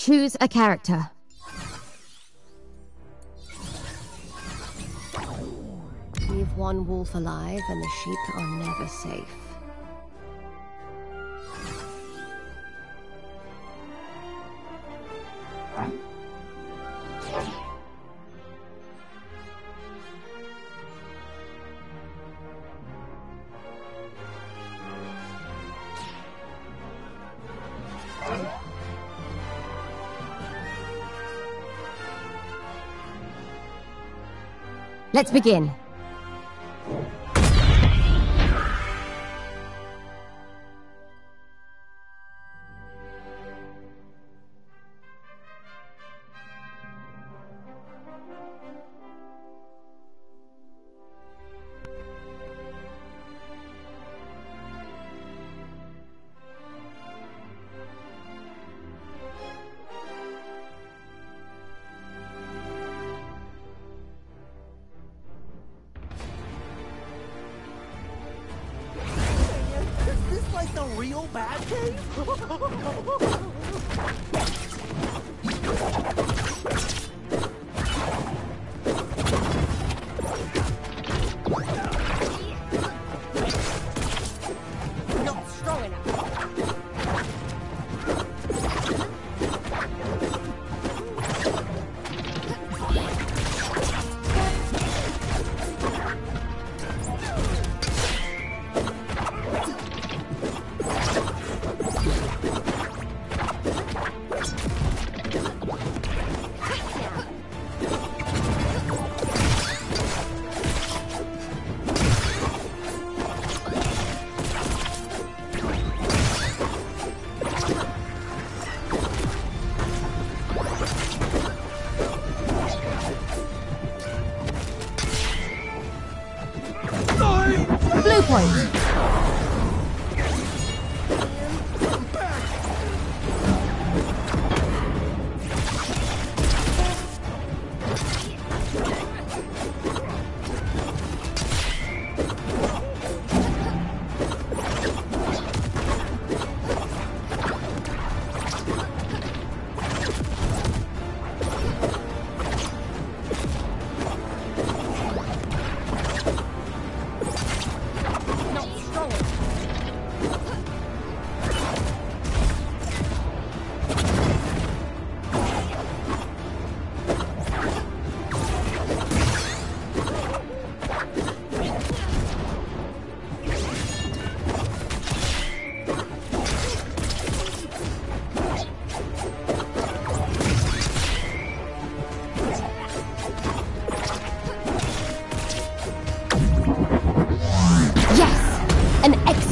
Choose a character. Leave one wolf alive and the sheep are never safe. Let's begin.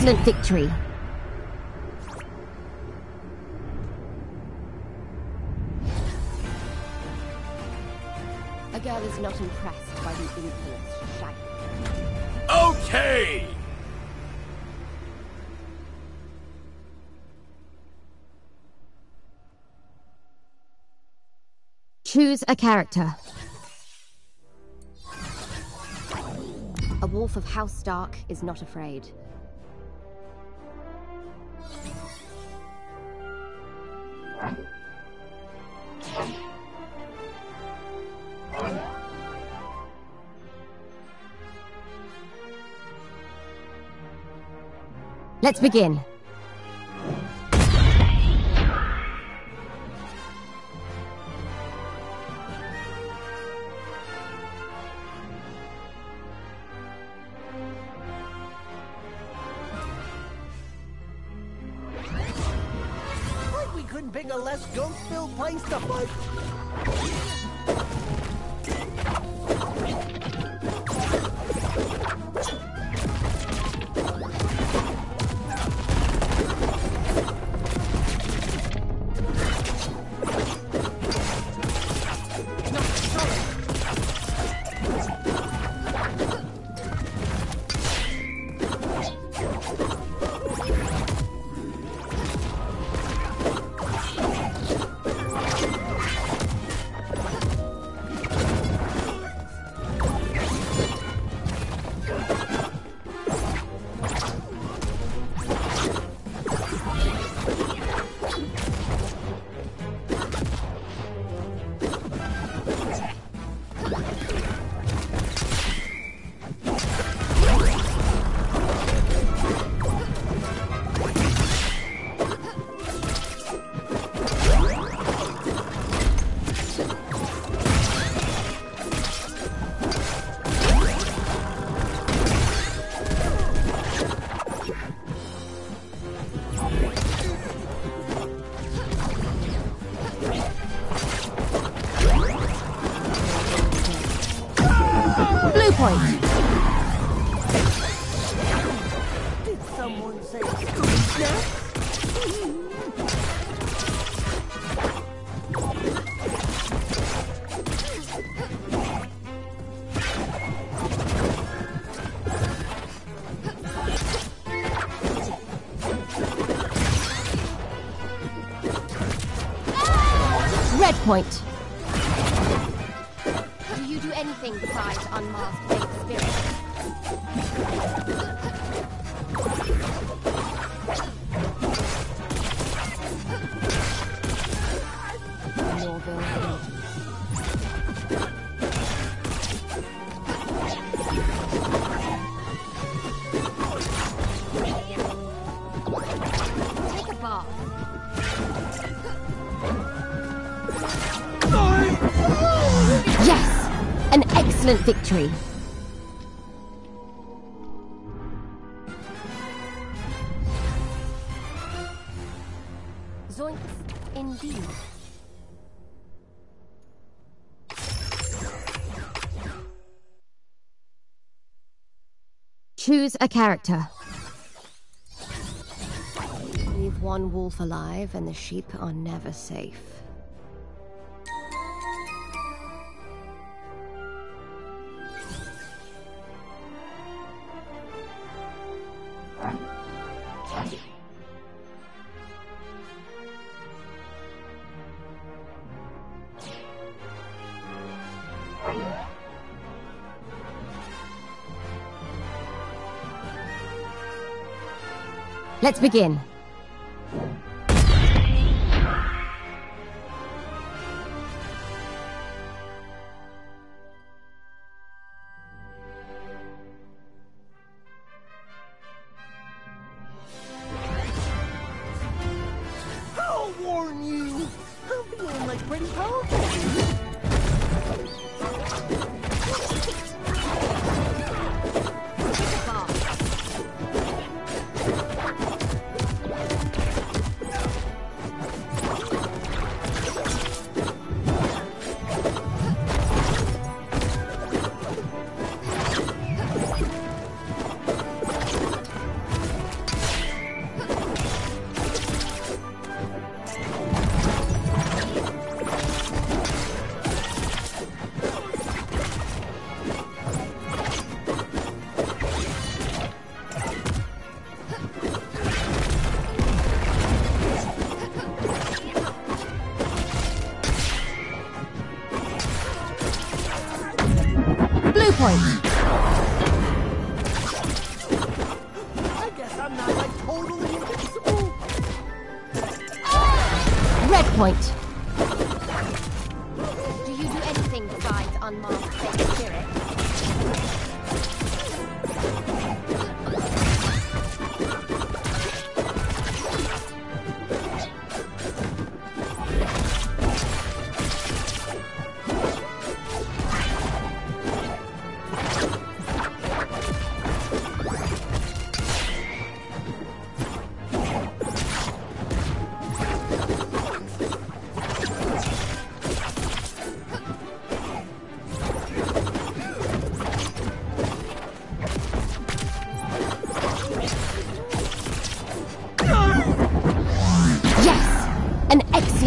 Excellent victory. A girl is not impressed by the infamous shag. Okay! Choose a character. A wolf of House Stark is not afraid. Let's begin. Point. Excellent victory. Zoinks, indeed. Choose a character. Leave one wolf alive and the sheep are never safe. Let's begin.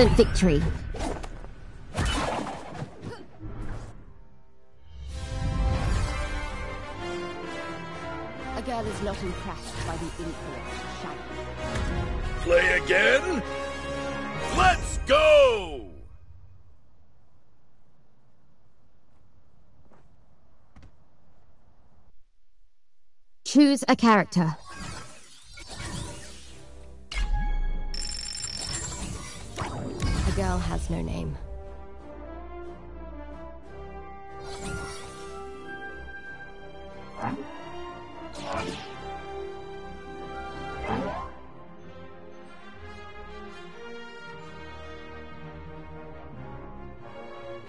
An excellent victory. A girl is not impressed by the influence shadow. Play again? Let's go! Choose a character.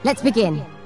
Let's begin.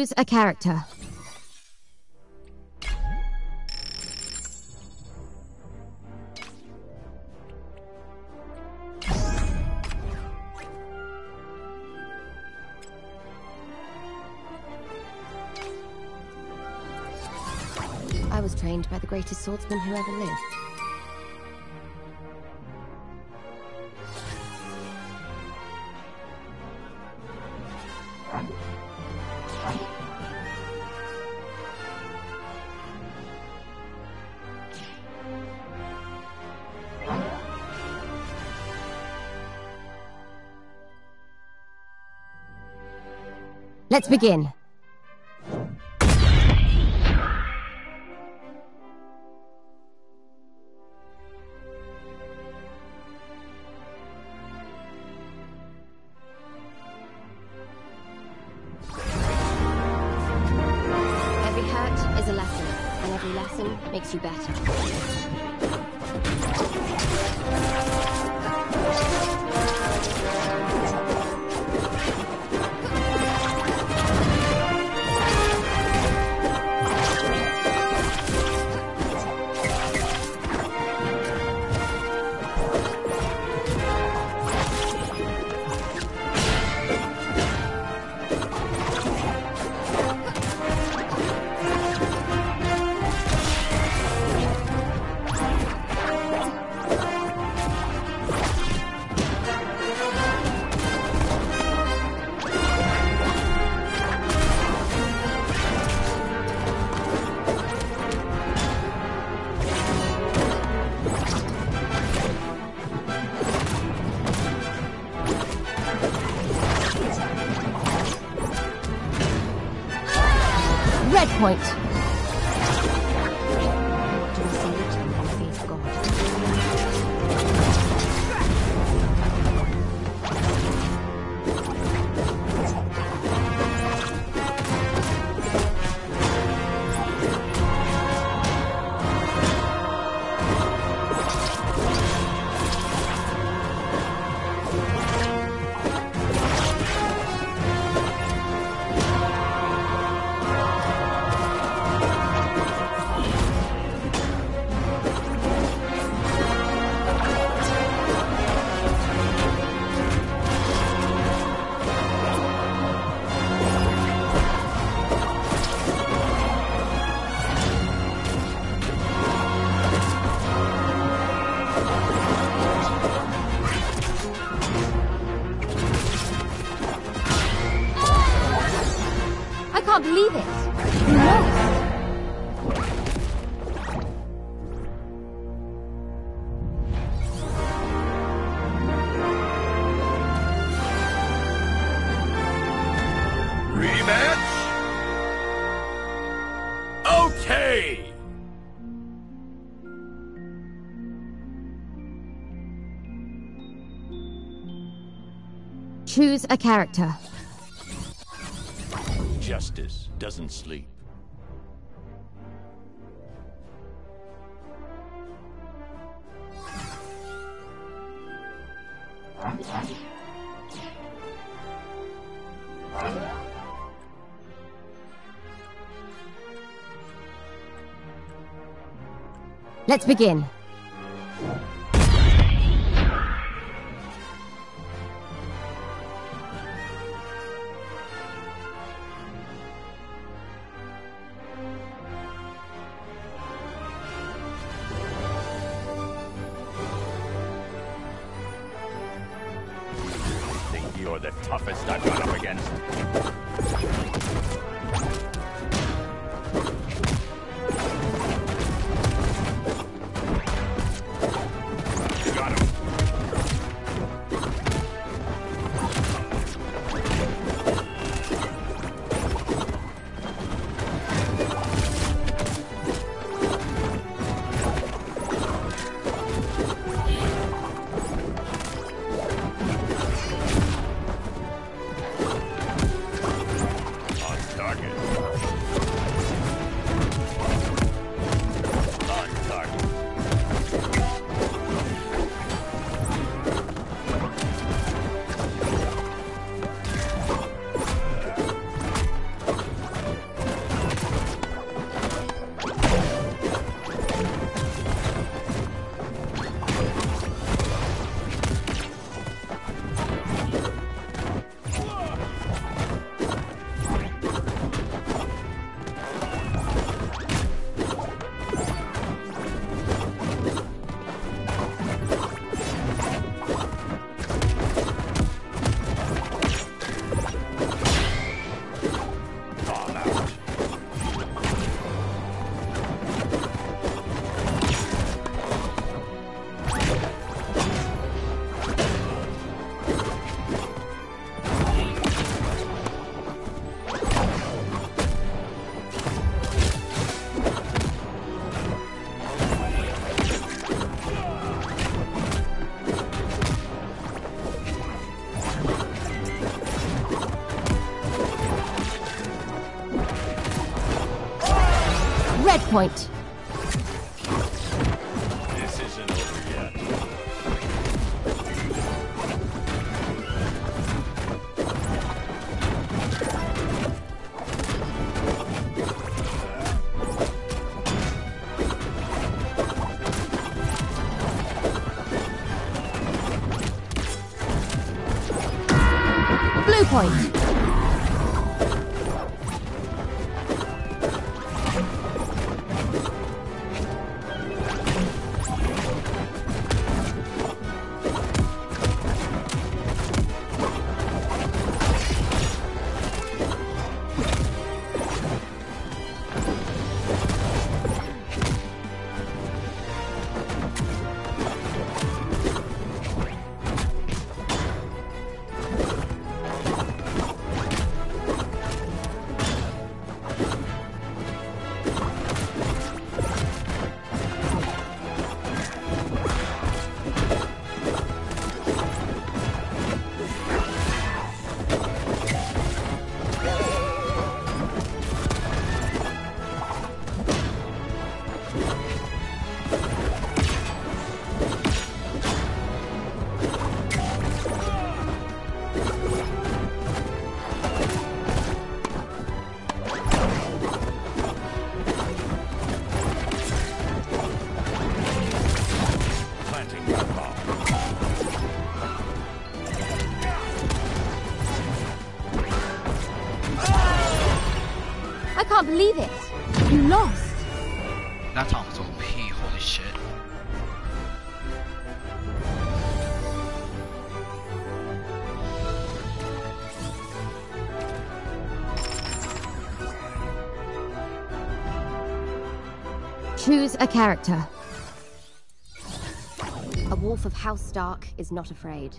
Choose a character. I was trained by the greatest swordsman who ever lived. Let's begin. I can't believe it. You lost. Rematch? Okay! Choose a character. Doesn't sleep. Let's begin. Toughest I've gone up against? Point. Can't believe it. You lost. That time OP, holy shit. Choose a character. A wolf of House Stark is not afraid.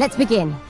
Let's begin.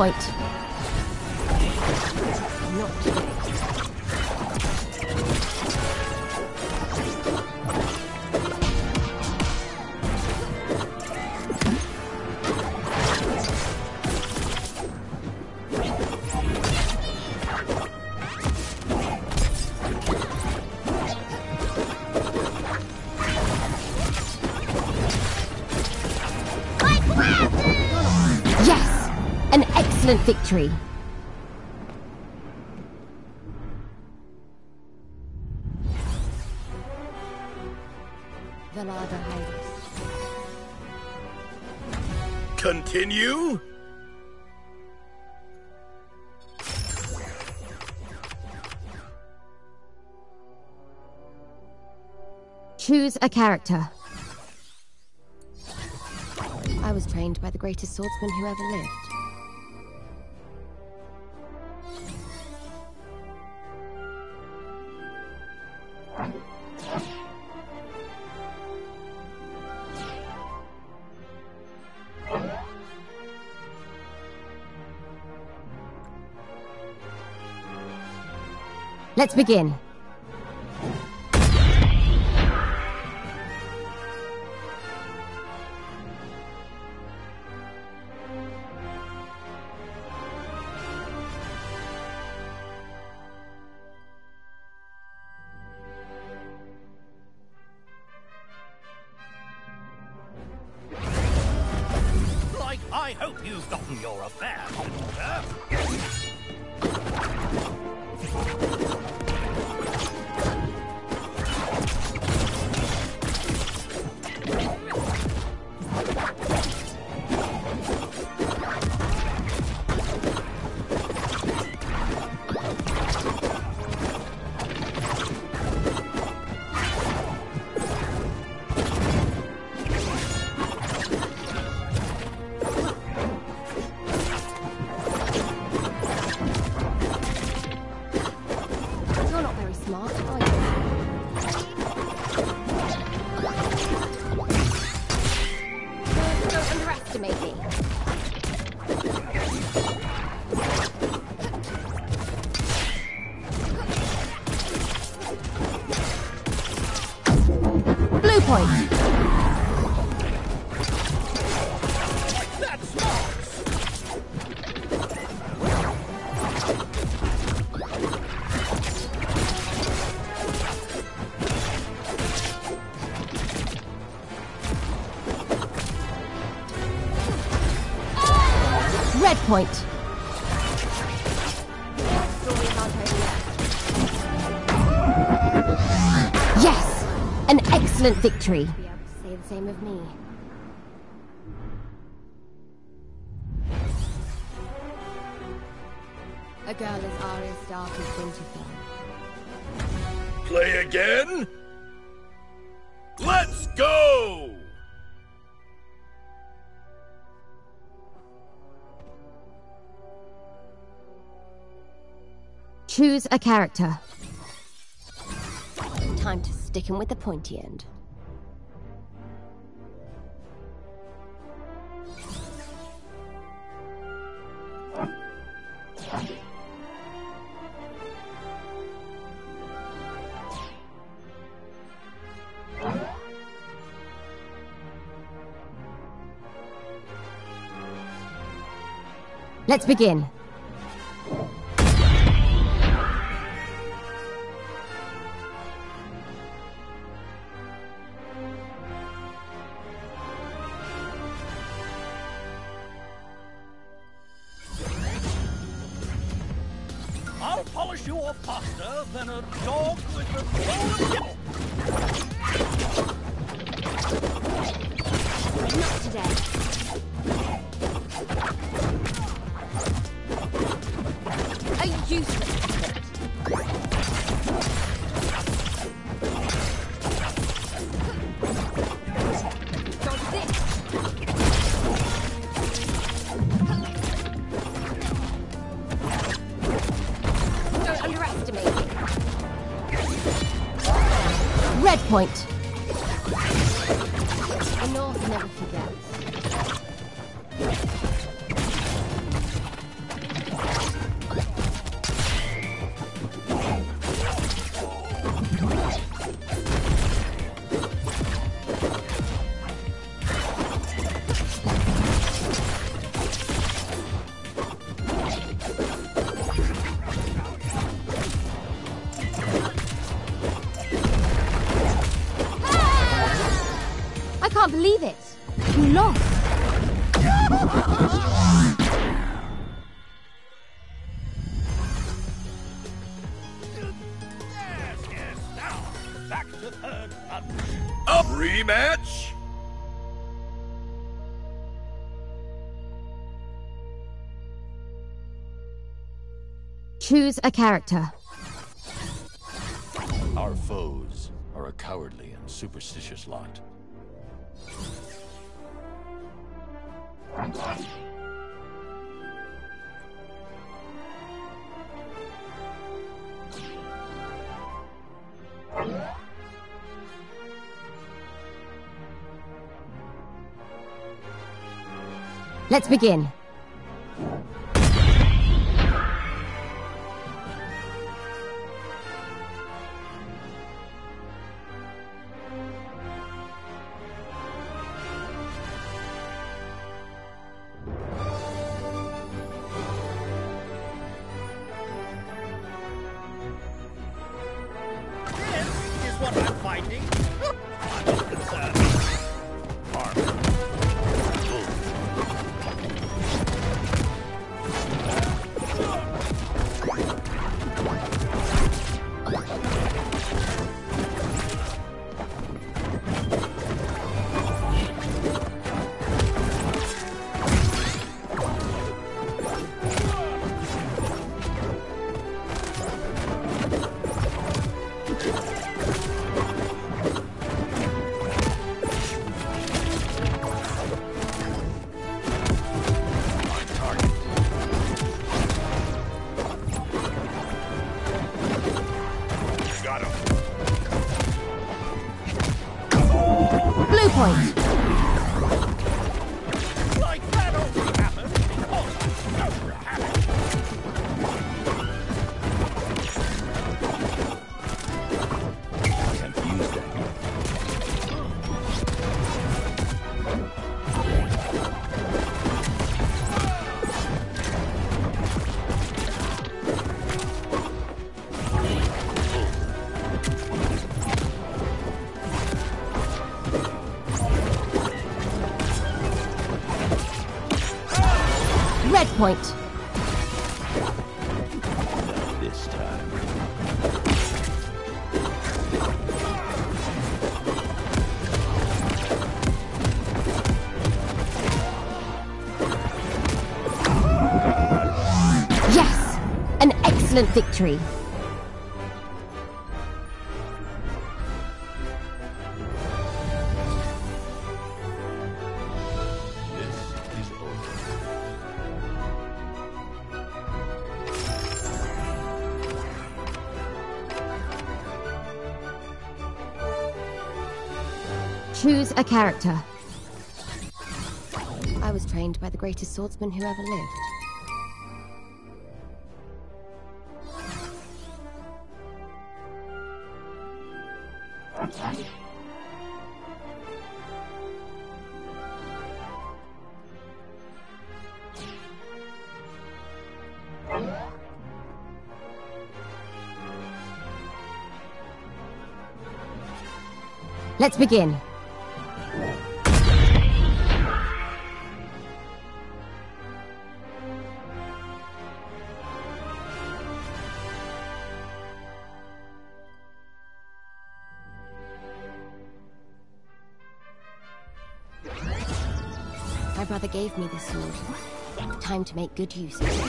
Point. Victory. Valar Dohaeris. Continue? Choose a character. I was trained by the greatest swordsman who ever lived. Let's begin. point. Yes! An excellent victory. character. Time to stick him with the pointy end. Let's begin. choose a character. Our foes are a cowardly and superstitious lot. Let's begin. fighting. Point. This time. Yes! An excellent victory. Choose a character. I was trained by the greatest swordsman who ever lived. Let's begin. My brother gave me this sword. Time to make good use of it.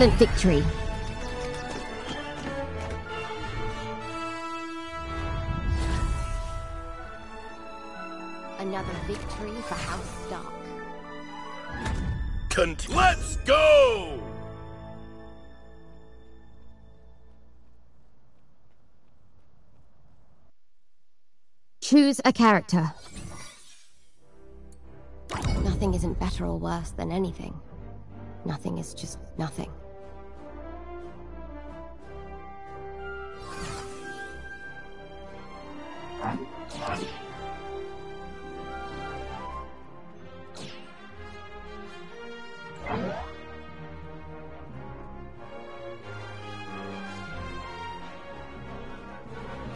Excellent victory. Another victory for House Stark. Con- Let's go! Choose a character. Nothing isn't better or worse than anything. Nothing is just nothing.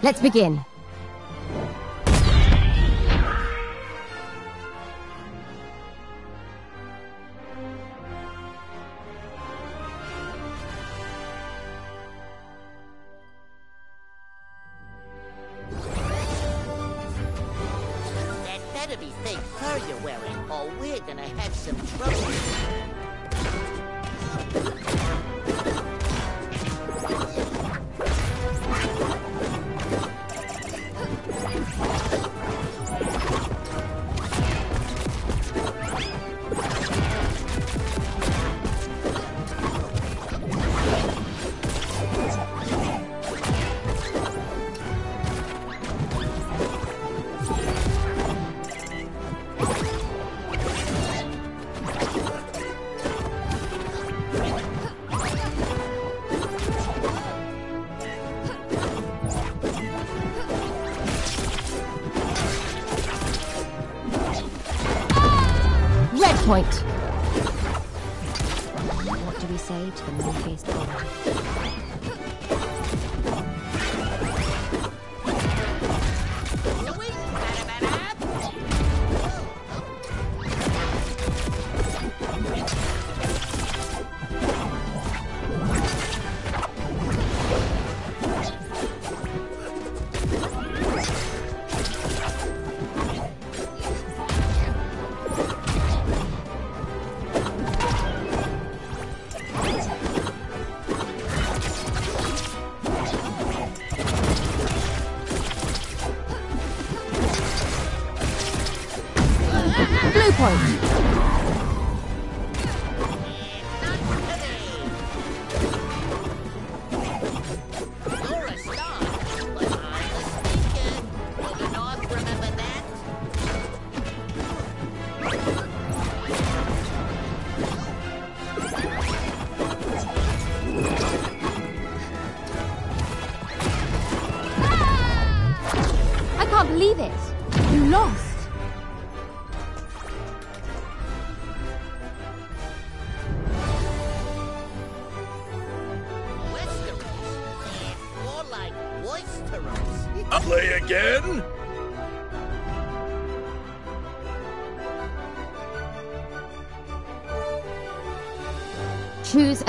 Let's begin.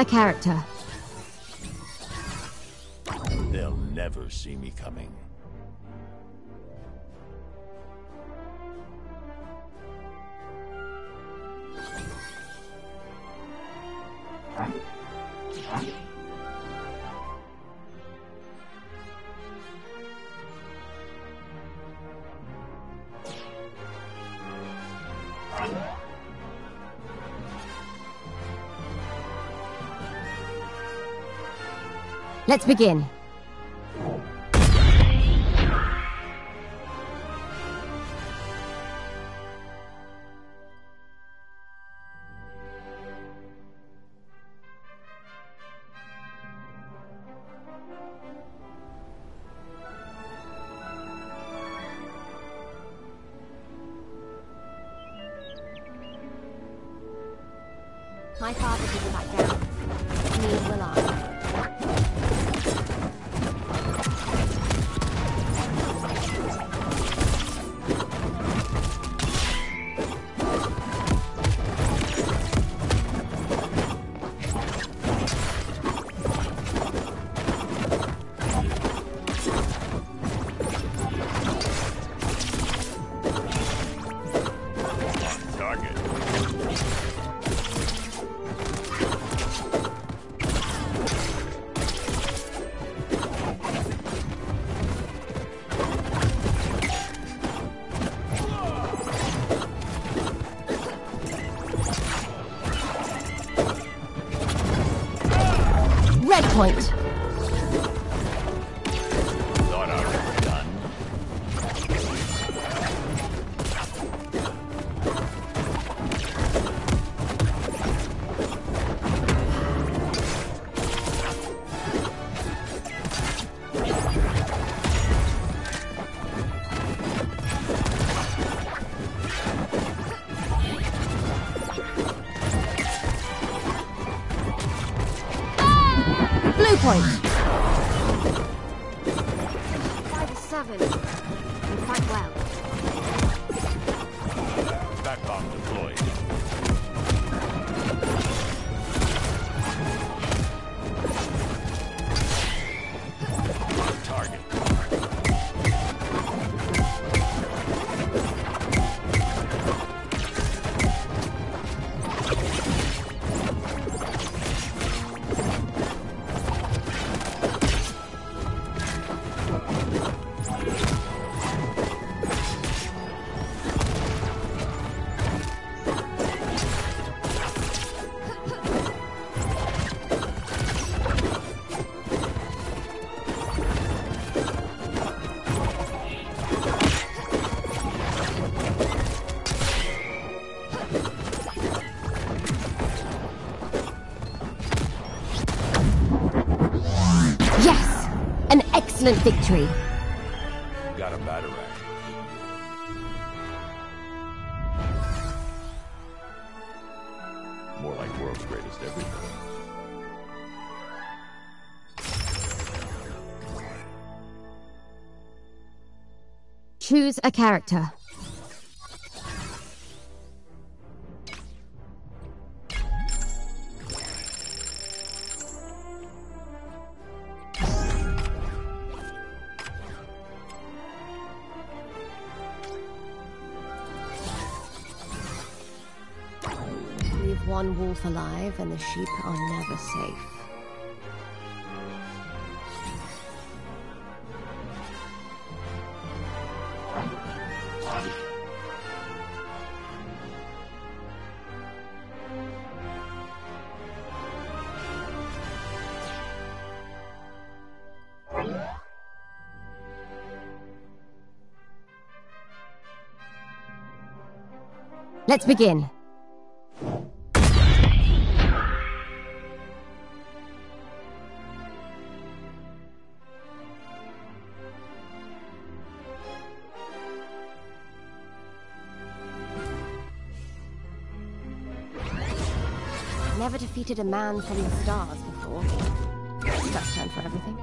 character. They'll never see me coming. Let's begin. Excellent victory. Got a batterack. More like world's greatest everything. Choose a character. Alive and the sheep are never safe. Let's begin. Never defeated a man from the stars before. Dutch time for everything.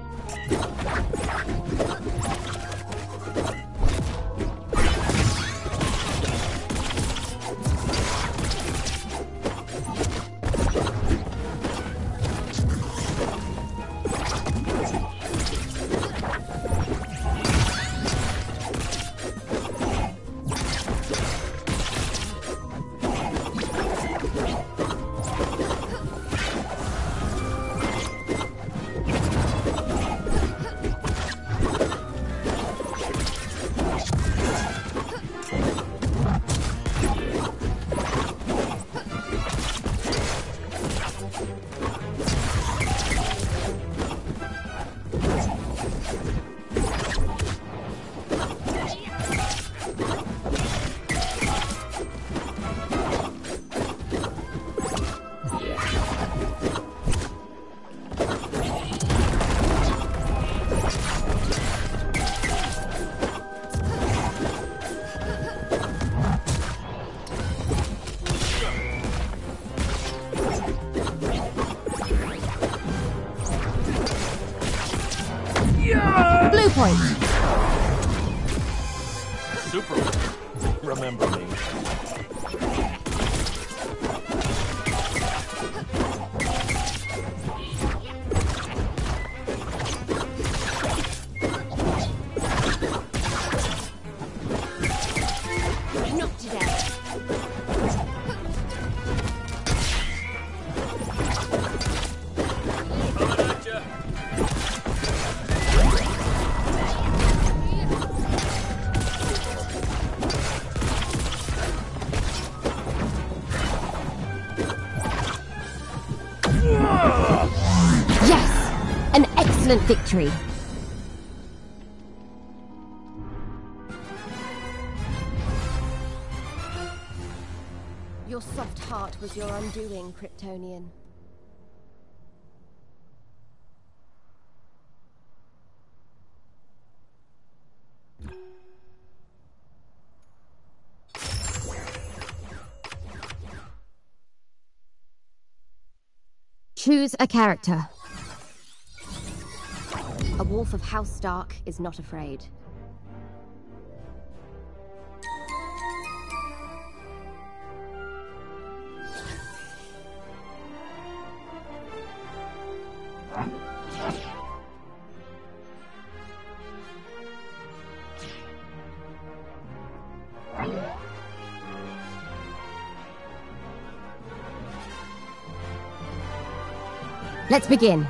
Victory. Your soft heart was your undoing, Kryptonian. Choose a character. A wolf of House Stark is not afraid. Let's begin.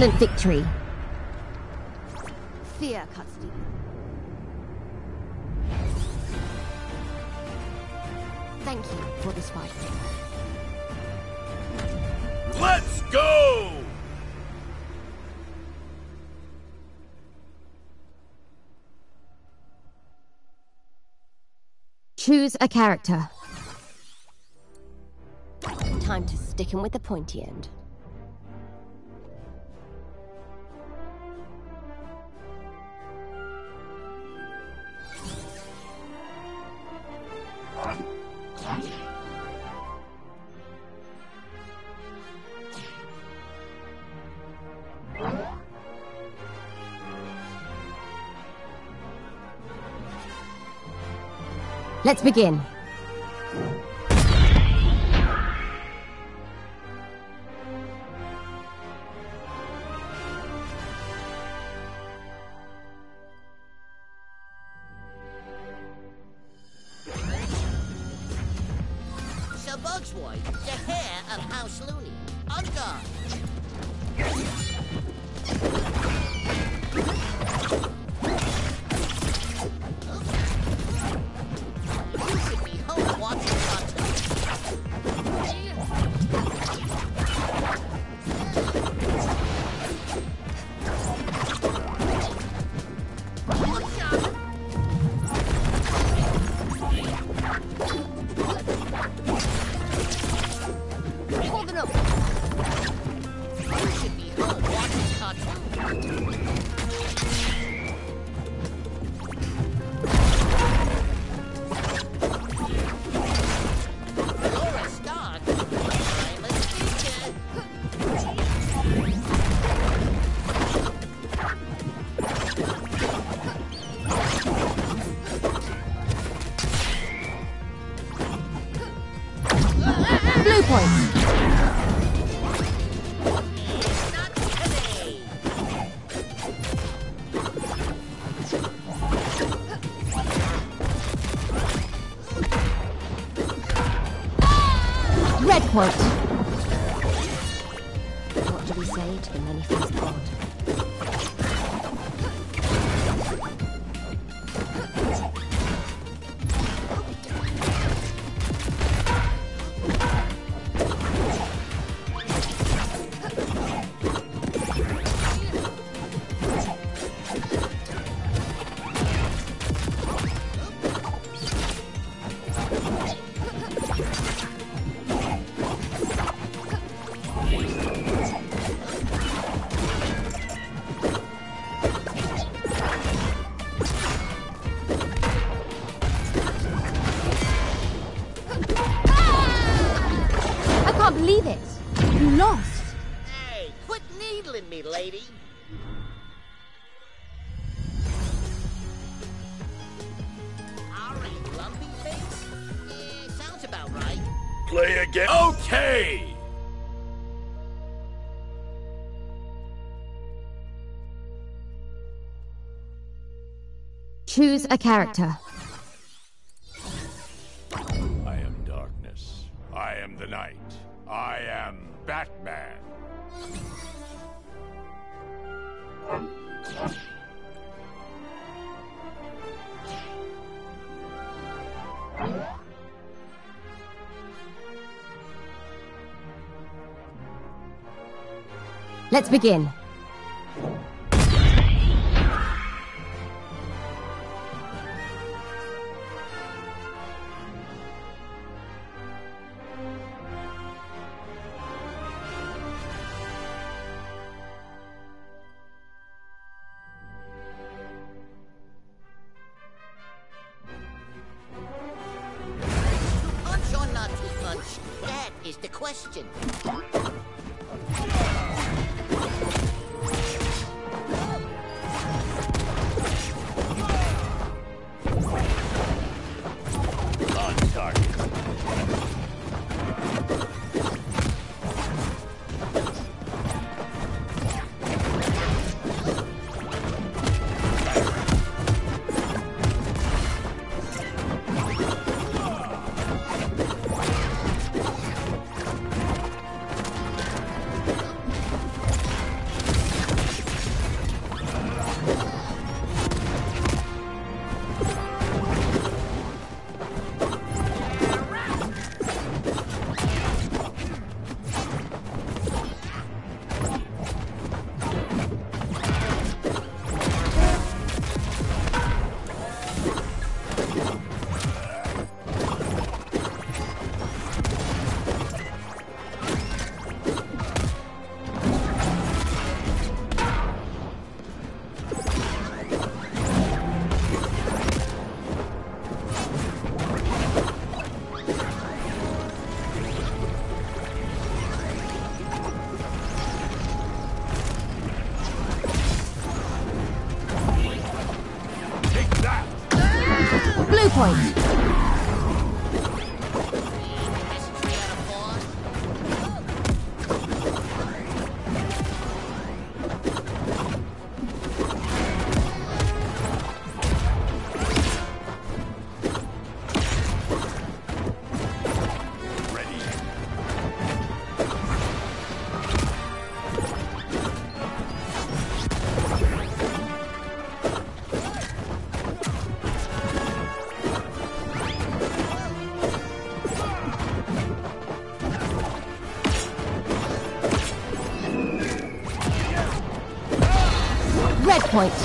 Excellent victory. Fear cuts deep. Thank you for this fight. Let's go! Choose a character. Time to stick him with the pointy end. Let's begin. a character. I am darkness. I am the night. I am Batman. Let's begin. point.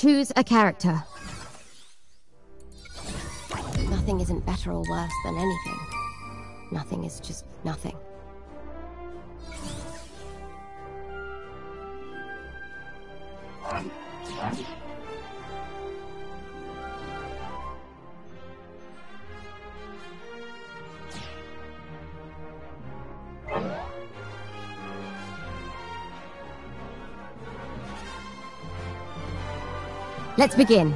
Choose a character. Nothing isn't better or worse than anything. Nothing is just nothing. Let's begin.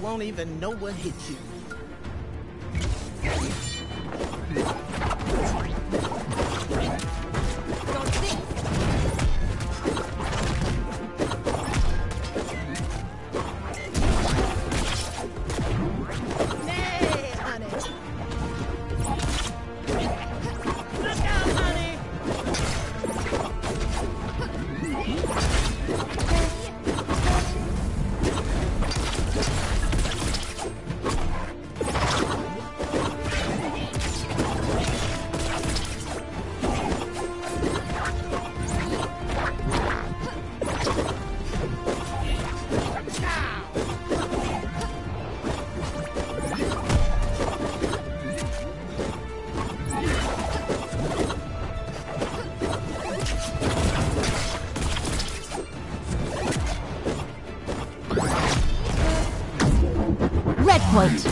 won't even know what hit you. point.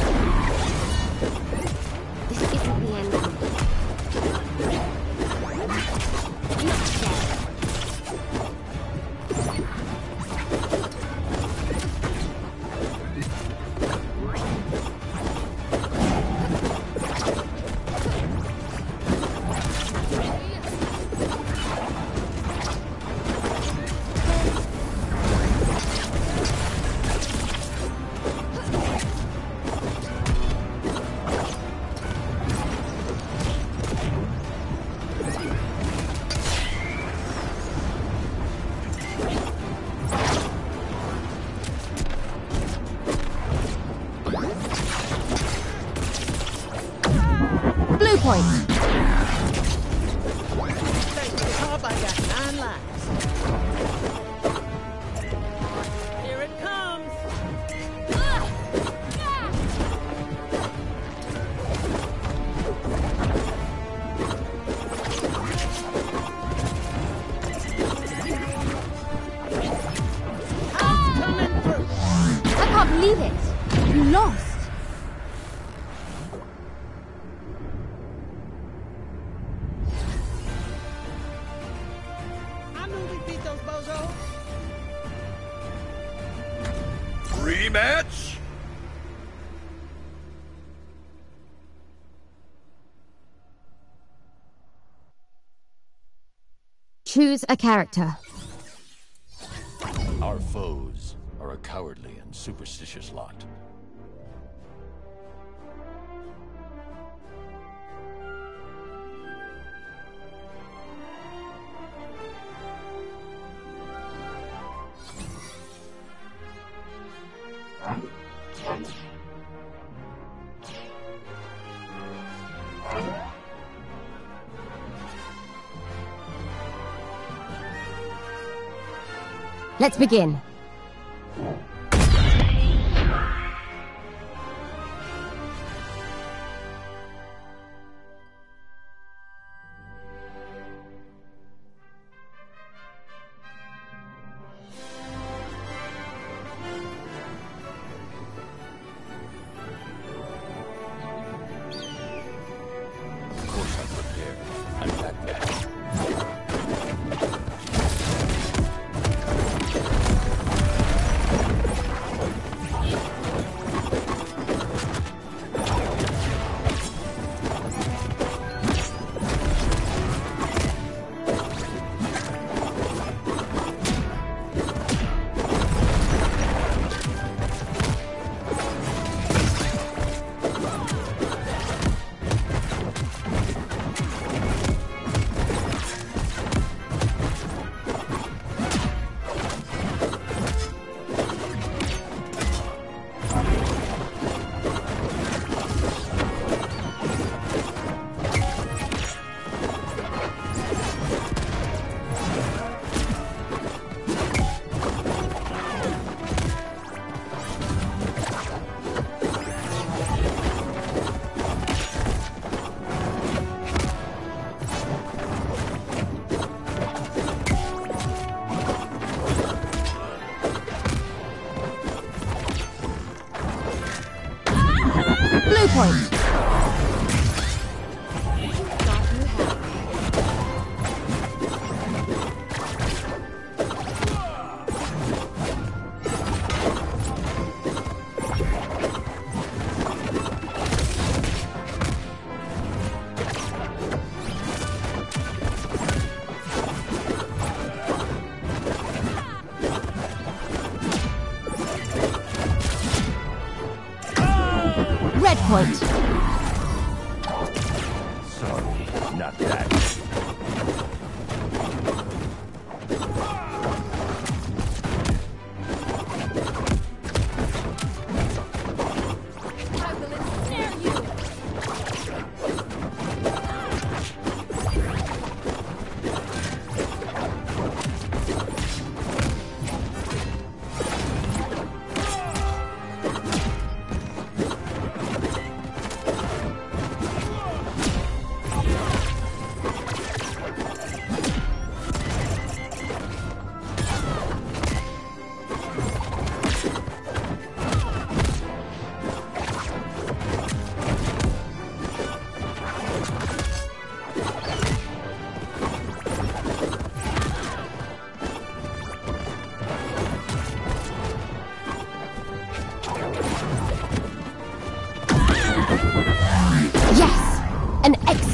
choose a character. Let's begin.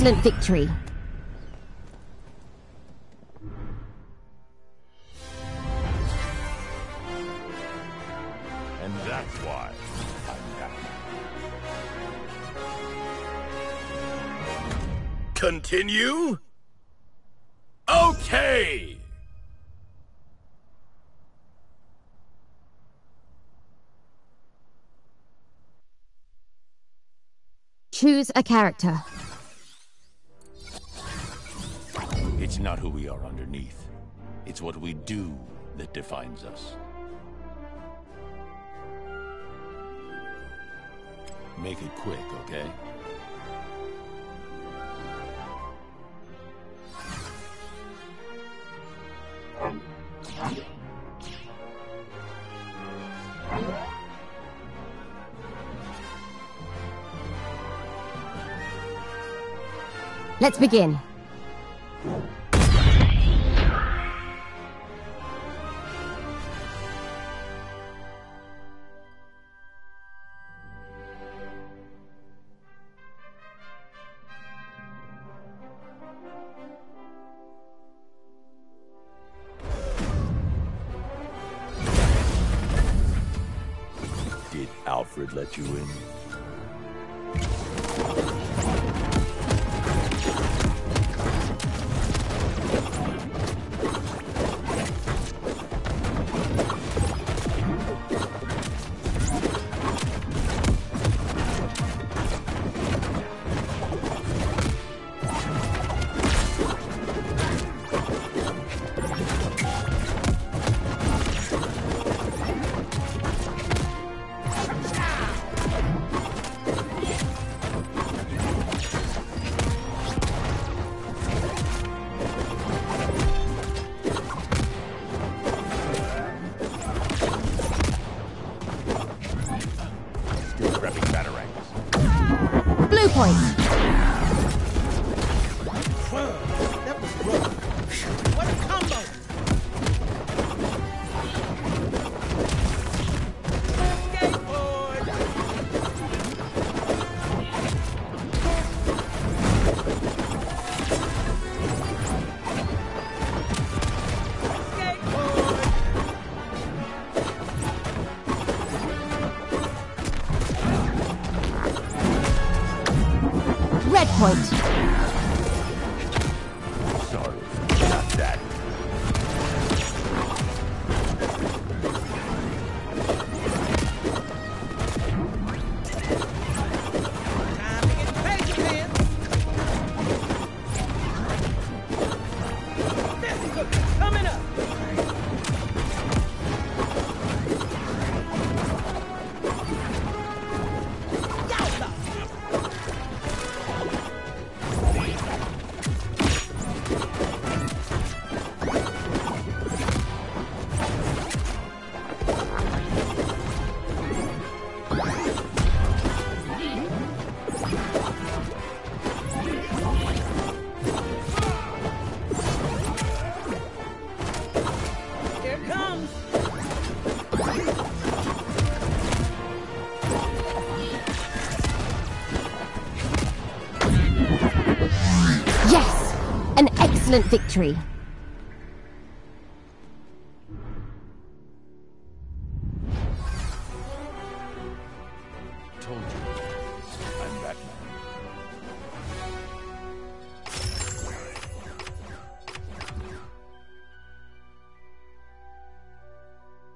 Excellent victory. And that's why I'm. Continue? Okay! Choose a character. Not who we are underneath. It's what we do that defines us. Make it quick, okay? Let's begin. Still prepping batarangs. Blue point. Excellent victory. Told you, I'm Batman.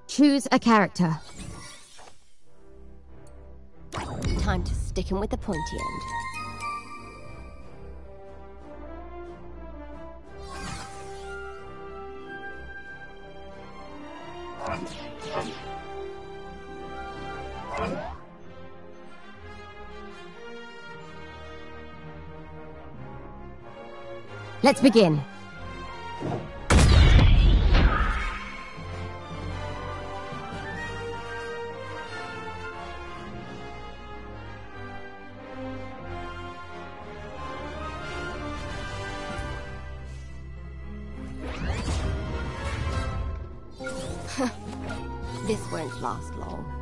Choose a character. Time to stick him with the pointy end. Let's begin. This won't last long.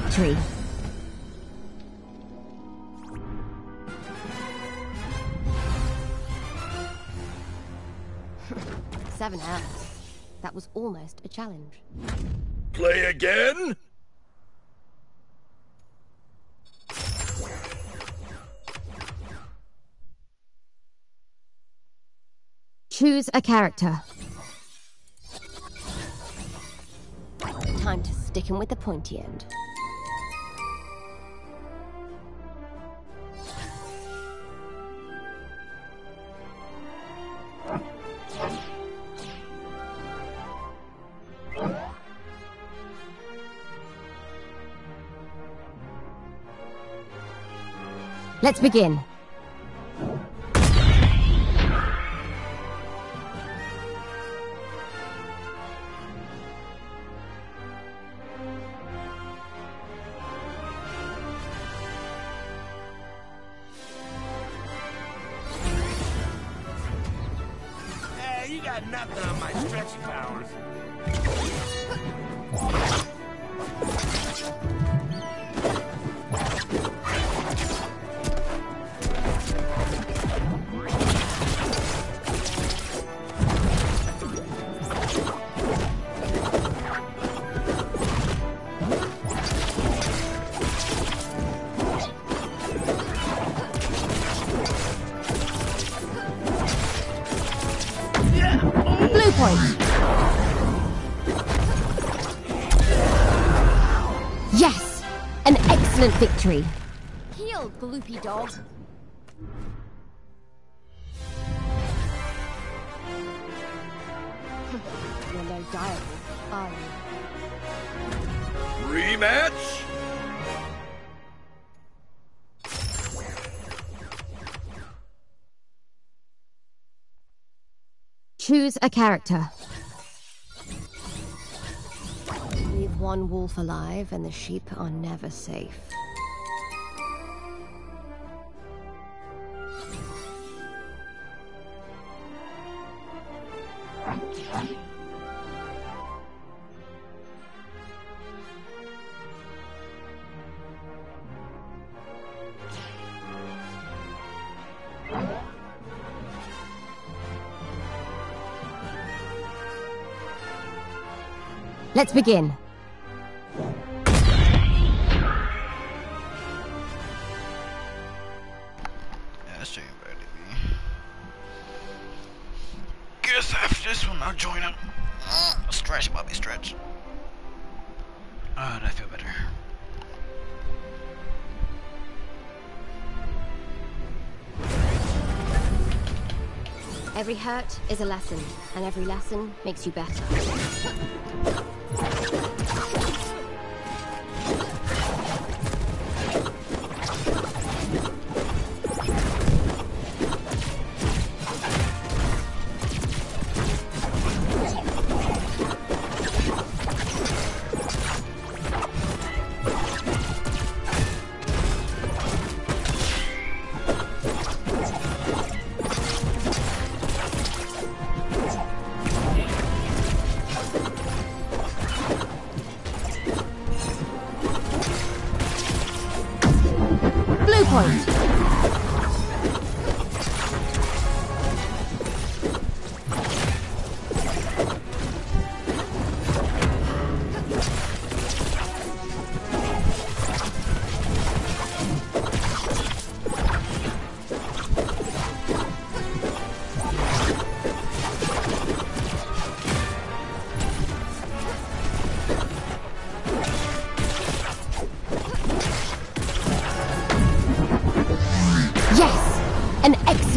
Victory. Seven hours. That was almost a challenge. Play again? Choose a character. Time to stick him with the pointy end. Let's begin. Victory. Heel, gloopy dog. You're no direwolf, are you? Rematch? Choose a character. Leave one wolf alive and the sheep are never safe. Let's begin. Is a lesson, and every lesson makes you better.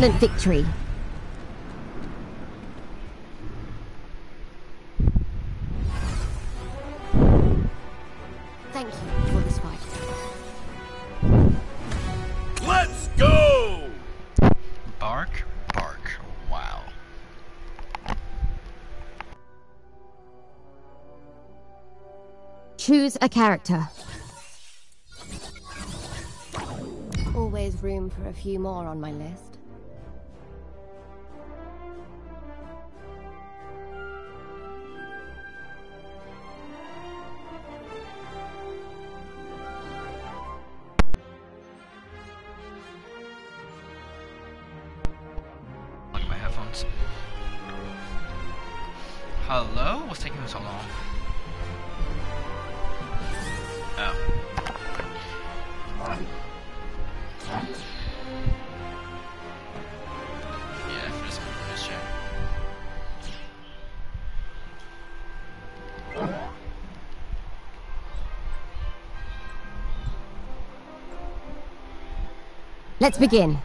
Excellent victory. Thank you for this fight. Let's go! Bark, bark. Wow. Choose a character. Always room for a few more on my list. Let's begin.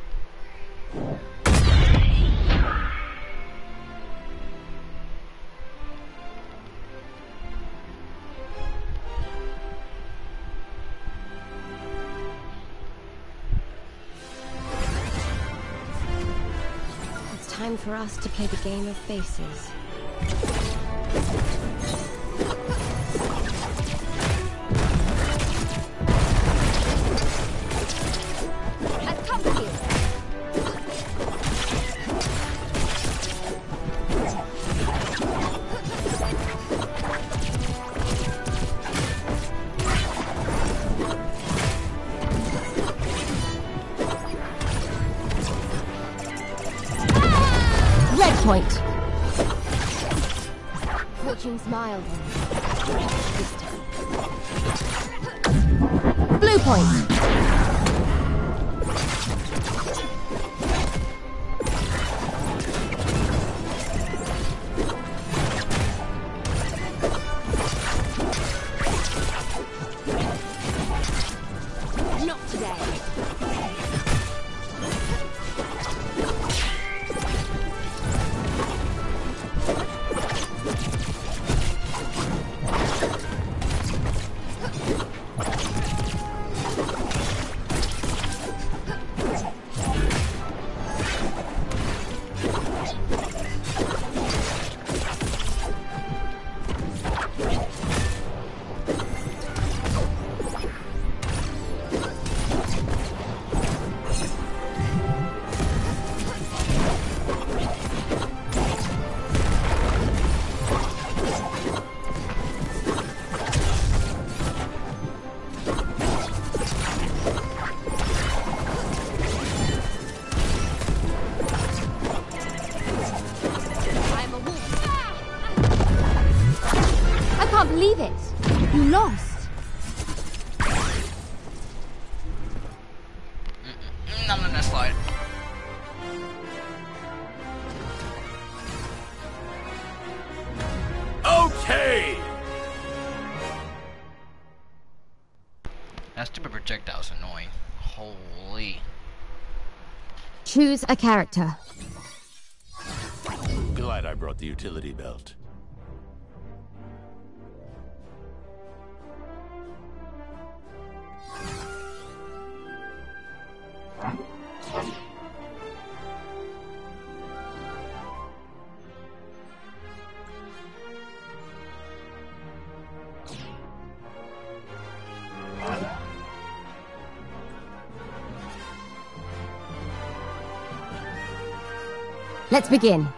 It's time for us to play the game of faces. Blue point. Choose a character. Let's begin.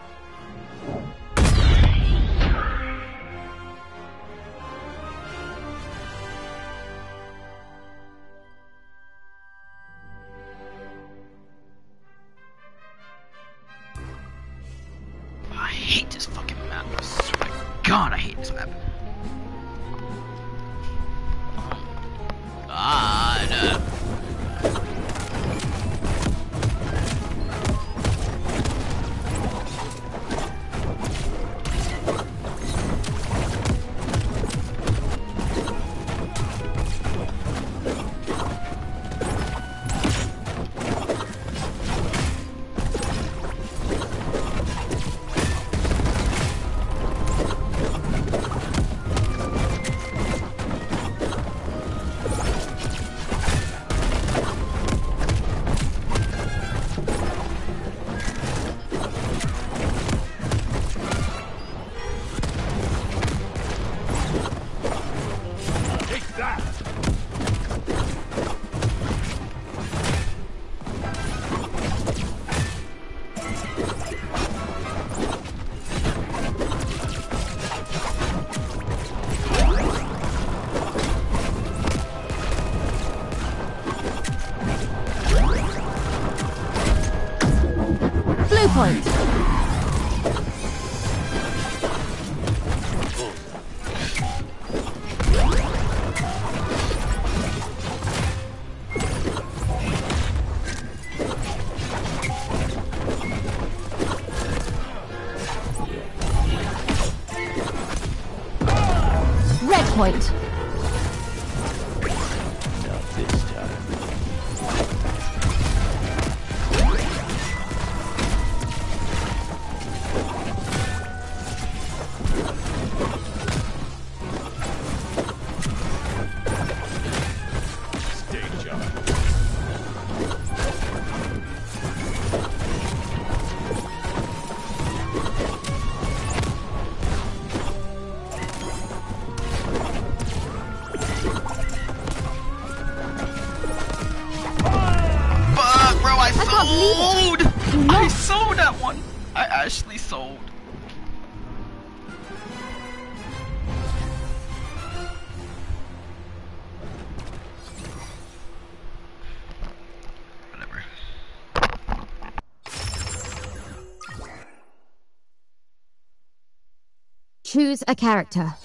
A character.